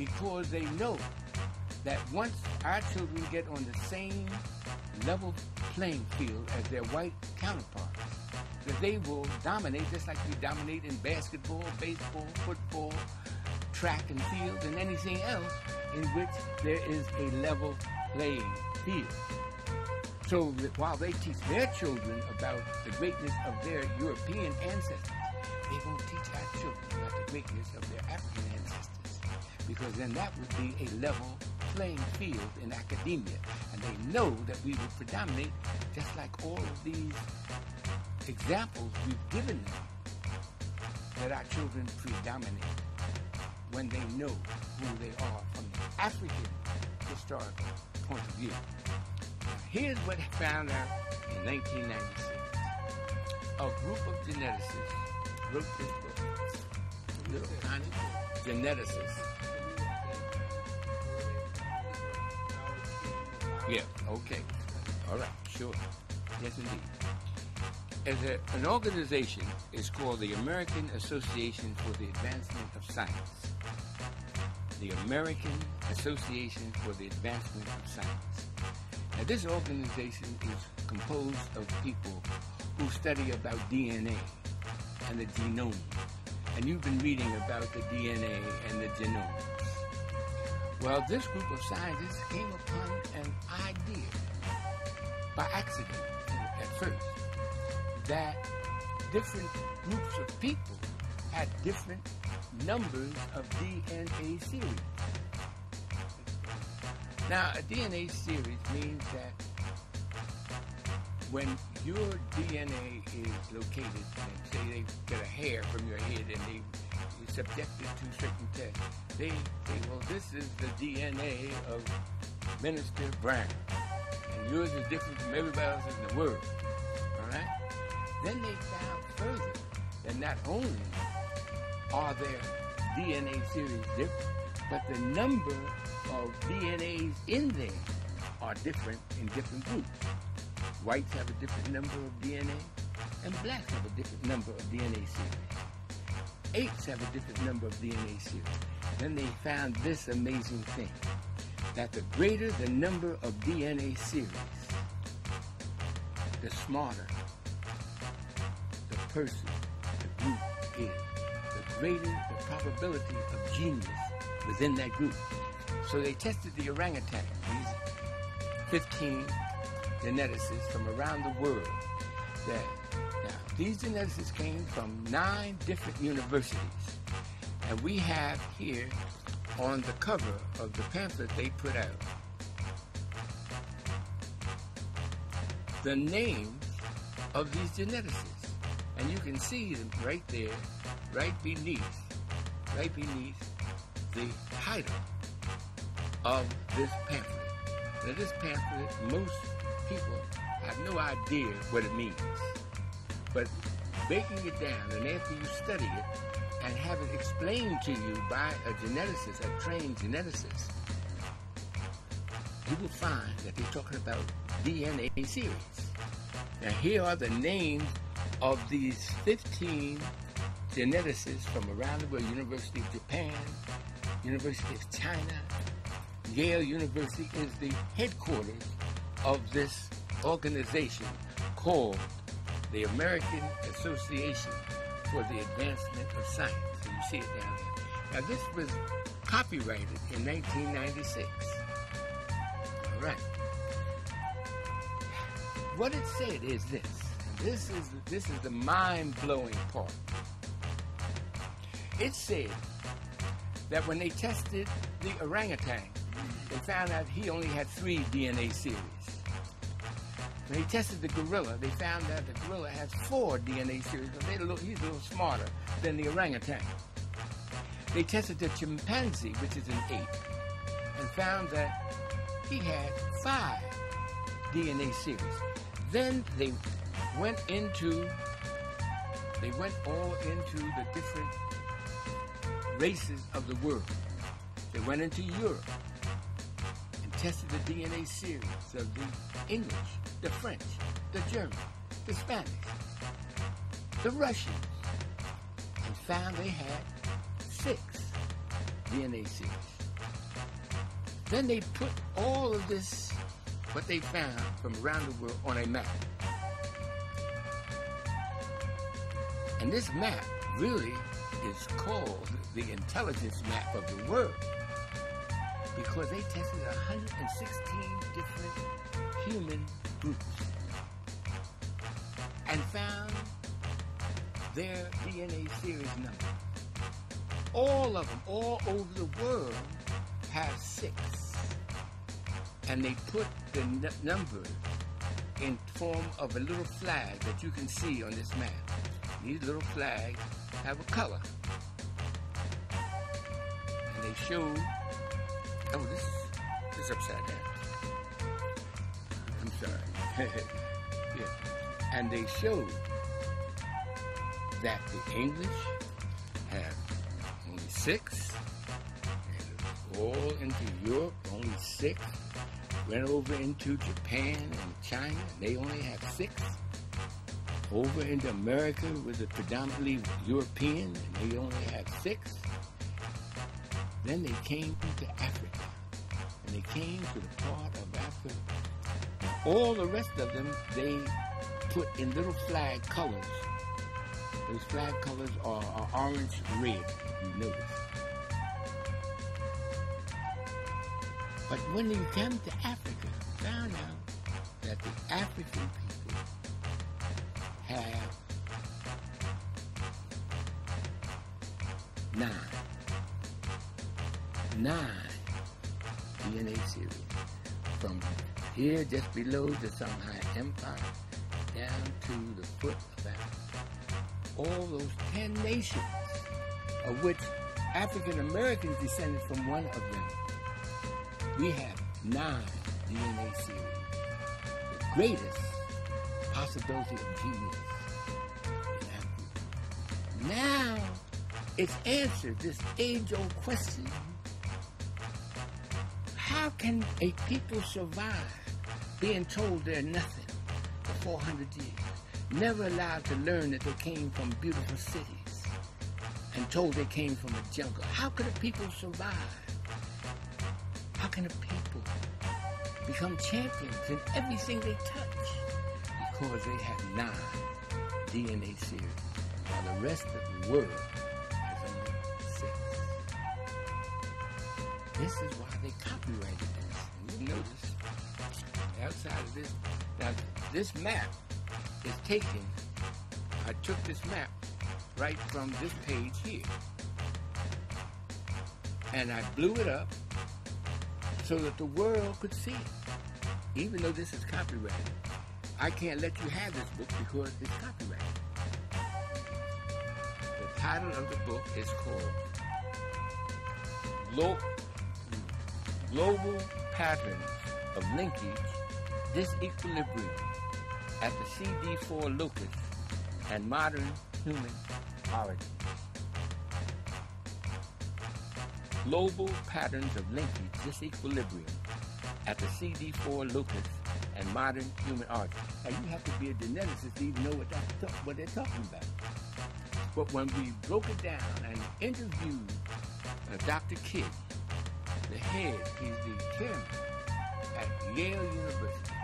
because they know that once our children get on the same level playing field as their white counterparts, that they will dominate just like we dominate in basketball, baseball, football, track and field, and anything else in which there is a level playing field. So while they teach their children about the greatness of their European ancestors, they won't teach our children about the greatness of their African ancestors. Because then that would be a level playing field in academia. And they know that we would predominate just like all of these examples we've given them that our children predominate when they know who they are from the African historical point of view. Here's what I found out in 1996. A group of geneticists wrote this book. Little tiny geneticists. Yeah, okay. All right, sure. Yes, indeed. As a, an organization, it's called the American Association for the Advancement of Science. The American Association for the Advancement of Science. Now, this organization is composed of people who study about DNA and the genome. And you've been reading about the DNA and the genome. Well, this group of scientists came upon an idea by accident at first that different groups of people had different numbers of DNA series. Now, a DNA series means that when your DNA is located, and say they get a hair from your head and they subjected to certain tests, they say, well, this is the DNA of Minister Brown, and yours is different from everybody else in the world. All right? Then they found further that not only are their DNA series different, but the number of DNAs in there are different in different groups. Whites have a different number of DNA, and blacks have a different number of DNA series. Apes have a different number of DNA series. Then they found this amazing thing that the greater the number of DNA series, the smarter the person, the group is, the greater the probability of genius within that group. So they tested the orangutan, these 15 geneticists from around the world. That now these geneticists came from nine different universities, and we have here on the cover of the pamphlet they put out the names of these geneticists. And you can see them right there, right beneath, right beneath the title of this pamphlet. Now this pamphlet, most people have no idea what it means. But breaking it down, and after you study it, and have it explained to you by a geneticist, a trained geneticist, you will find that they're talking about DNA series. Now, here are the names of these 15 geneticists from around the world University of Japan, University of China, Yale University is the headquarters of this organization called the American Association for the Advancement of Science. So you see it down there. Now, this was copyrighted in 1996. All right. What it said is this. This is this is the mind-blowing part. It said that when they tested the orangutan, they found out he only had three DNA series. When they tested the gorilla, they found that the gorilla has four DNA series. They a little, he's a little smarter than the orangutan. They tested the chimpanzee, which is an ape, and found that he had five DNA series. Then they went into, they went all into the different races of the world. They went into Europe and tested the DNA series of the English, the French, the German, the Spanish, the Russians, and found they had six DNA series. Then they put all of this, what they found from around the world, on a map. And this map really is called the intelligence map of the world because they tested 116 different human Mm. and found their DNA series number. All of them, all over the world, have six. And they put the n- number in form of a little flag that you can see on this map. These little flags have a color. And they show, oh, this, this is upside down. Sorry. yeah. And they showed that the English had only six, and all into Europe, only six, went over into Japan and China, they only have six, over into America with a predominantly European, and they only have six. Then they came to Africa, and they came to the part of Africa. All the rest of them, they put in little flag colors those flag colors are, are orange red, you notice. But when you come to Africa, found out that the African people have nine, nine DNA series from here just below the Songhai Empire down to the foot of Africa all those 10 nations, of which African Americans descended from one of them. We have nine DNA series, the greatest possibility of genius in Africa. Now, it's answered this age-old question, how can a people survive being told they're nothing for 400 years? never allowed to learn that they came from beautiful cities and told they came from a jungle. How could a people survive? How can a people become champions in everything they touch? Because they have nine DNA series, while the rest of the world This is why they copyrighted this. You notice, outside of this, now this map is taken, I took this map right from this page here. And I blew it up so that the world could see it. Even though this is copyrighted, I can't let you have this book because it's copyrighted. The title of the book is called Glo- Global Patterns of Linkage Disequilibrium at the CD4 locus and modern human origin. Global patterns of linkage disequilibrium at the CD4 locus and modern human origin. Now you have to be a geneticist to even know what, that's, what they're talking about. But when we broke it down and interviewed uh, Dr. Kidd, the head, he's the chairman at Yale University,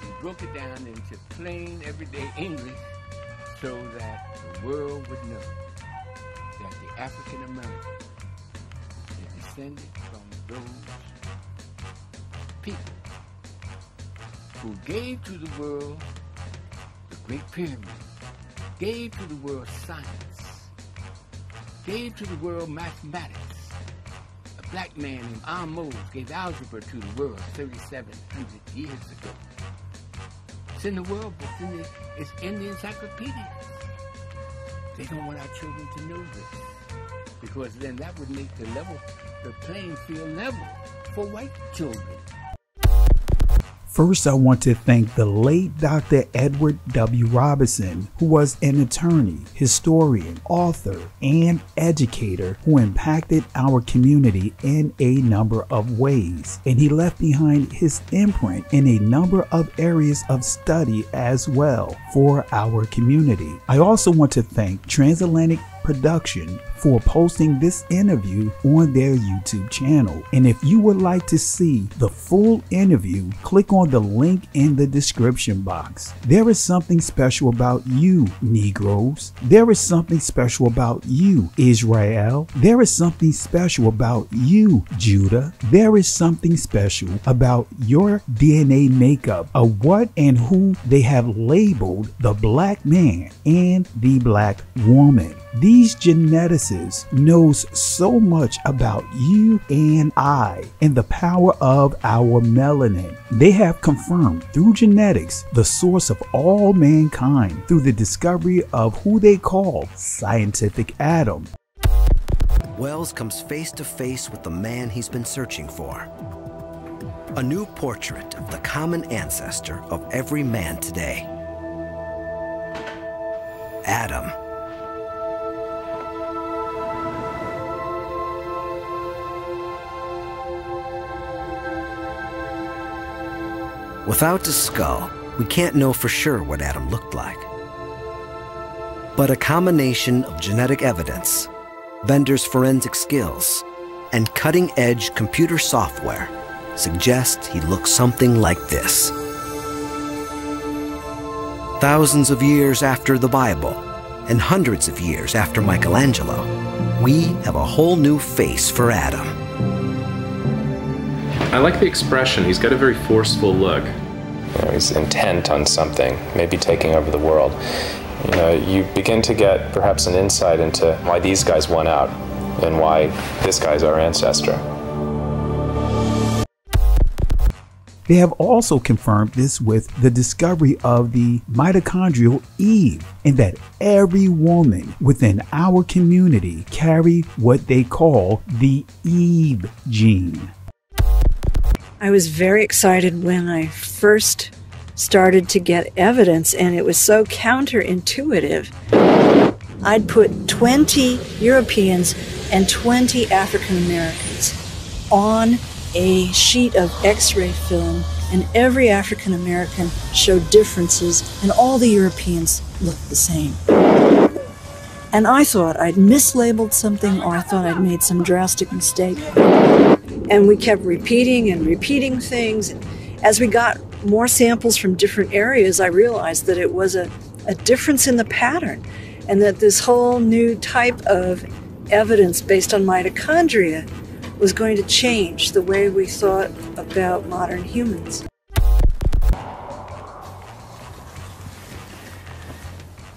he broke it down into plain, everyday English so that the world would know that the African American is descended from those people who gave to the world the Great Pyramid, gave to the world science, gave to the world mathematics. Black man named Ahmose gave algebra to the world 3,700 years ago. It's in the world books. In it's in the encyclopedia. They don't want our children to know this. Because then that would make the level, the playing field level for white children. First, I want to thank the late Dr. Edward W. Robinson, who was an attorney, historian, author, and educator who impacted our community in a number of ways. And he left behind his imprint in a number of areas of study as well for our community. I also want to thank Transatlantic Production for posting this interview on their YouTube channel. And if you would like to see the full interview, click on the link in the description box. There is something special about you, Negroes. There is something special about you, Israel. There is something special about you, Judah. There is something special about your DNA makeup of what and who they have labeled the black man and the black woman. These geneticists knows so much about you and I and the power of our melanin. They have confirmed through genetics the source of all mankind through the discovery of who they call scientific Adam. Wells comes face to face with the man he's been searching for. A new portrait of the common ancestor of every man today. Adam. Without a skull, we can't know for sure what Adam looked like. But a combination of genetic evidence, vendors' forensic skills, and cutting edge computer software suggests he looked something like this. Thousands of years after the Bible, and hundreds of years after Michelangelo, we have a whole new face for Adam. I like the expression. He's got a very forceful look. You know, he's intent on something, maybe taking over the world. You know, you begin to get perhaps an insight into why these guys won out and why this guy's our ancestor. They have also confirmed this with the discovery of the mitochondrial Eve, and that every woman within our community carry what they call the Eve gene. I was very excited when I first started to get evidence, and it was so counterintuitive. I'd put 20 Europeans and 20 African Americans on a sheet of x ray film, and every African American showed differences, and all the Europeans looked the same. And I thought I'd mislabeled something, or I thought I'd made some drastic mistake. And we kept repeating and repeating things. As we got more samples from different areas, I realized that it was a, a difference in the pattern and that this whole new type of evidence based on mitochondria was going to change the way we thought about modern humans.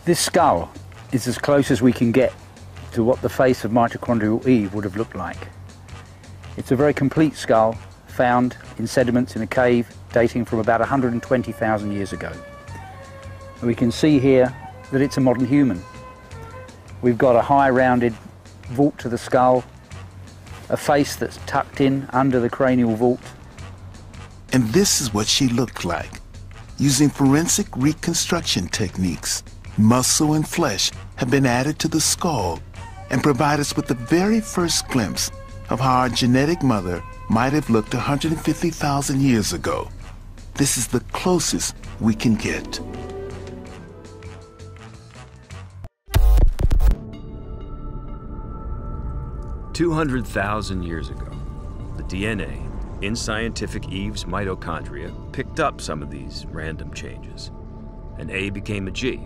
This skull is as close as we can get to what the face of mitochondrial Eve would have looked like. It's a very complete skull found in sediments in a cave dating from about 120,000 years ago. We can see here that it's a modern human. We've got a high rounded vault to the skull, a face that's tucked in under the cranial vault. And this is what she looked like. Using forensic reconstruction techniques, muscle and flesh have been added to the skull and provide us with the very first glimpse of how our genetic mother might have looked 150,000 years ago. This is the closest we can get. Two hundred thousand years ago, the DNA in scientific Eve's mitochondria picked up some of these random changes. An A became a G.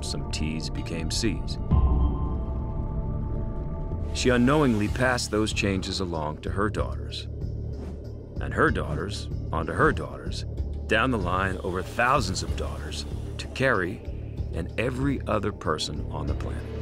Some T's became C's. She unknowingly passed those changes along to her daughters, and her daughters onto her daughters, down the line over thousands of daughters to Carrie and every other person on the planet.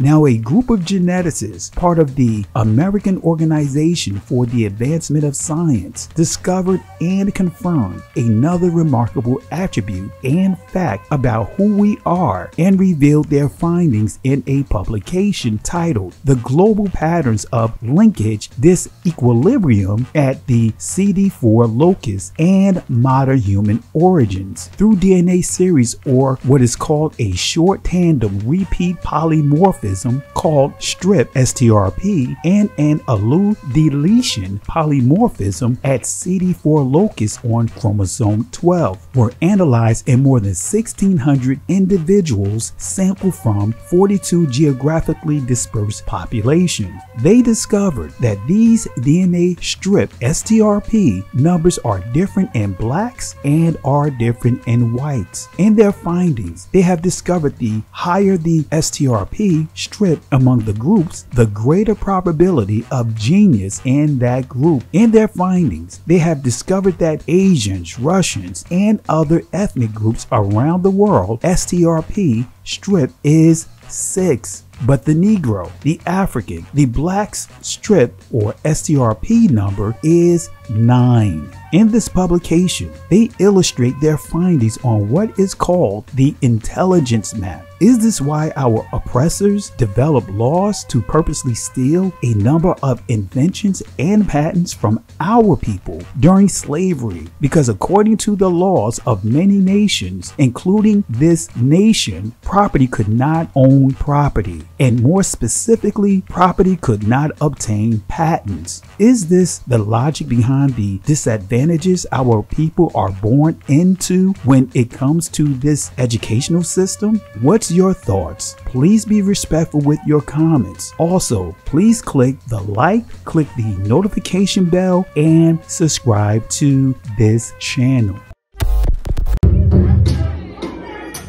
Now, a group of geneticists, part of the American Organization for the Advancement of Science, discovered and confirmed another remarkable attribute and fact about who we are and revealed their findings in a publication titled The Global Patterns of Linkage Disequilibrium at the CD4 Locus and Modern Human Origins through DNA series or what is called a short tandem repeat polymorphism polymorphism called strip STRP and an allele deletion polymorphism at CD4 locus on chromosome 12 were analyzed in more than 1,600 individuals sampled from 42 geographically dispersed populations. They discovered that these DNA strip STRP numbers are different in blacks and are different in whites. In their findings, they have discovered the higher the STRP strip among the groups, the greater probability of genius in that group. In their findings, they have discovered that Asians, Russians, and other ethnic groups around the world, STRP strip is 6. But the Negro, the African, the Black's strip or STRP number is 9. In this publication, they illustrate their findings on what is called the intelligence map. Is this why our oppressors developed laws to purposely steal a number of inventions and patents from our people during slavery? Because according to the laws of many nations, including this nation, property could not own property, and more specifically, property could not obtain patents. Is this the logic behind the disadvantages our people are born into when it comes to this educational system? What's your thoughts? Please be respectful with your comments. Also, please click the like, click the notification bell, and subscribe to this channel.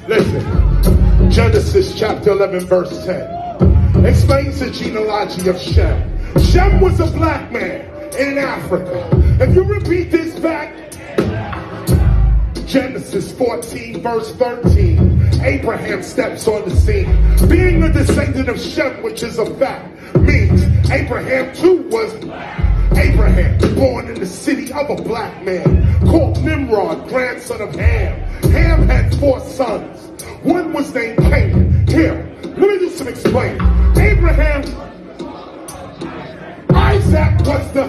Listen, Genesis chapter 11, verse 10 explains the genealogy of Shem. Shem was a black man in Africa. If you repeat this back, Genesis 14, verse 13, Abraham steps on the scene. Being a descendant of Shem, which is a fact, means Abraham too was Abraham, born in the city of a black man, called Nimrod, grandson of Ham. Ham had four sons. One was named Canaan. Here, let me do some explaining. Abraham, Isaac was the,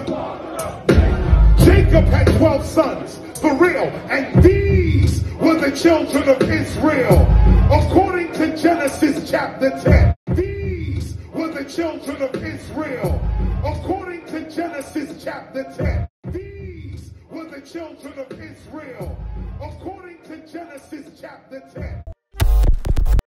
Jacob had 12 sons, for real, and these were the children of Israel. According to Genesis chapter 10, these were the children of Israel. According to Genesis chapter 10, these were the children of Israel. According to Genesis chapter 10.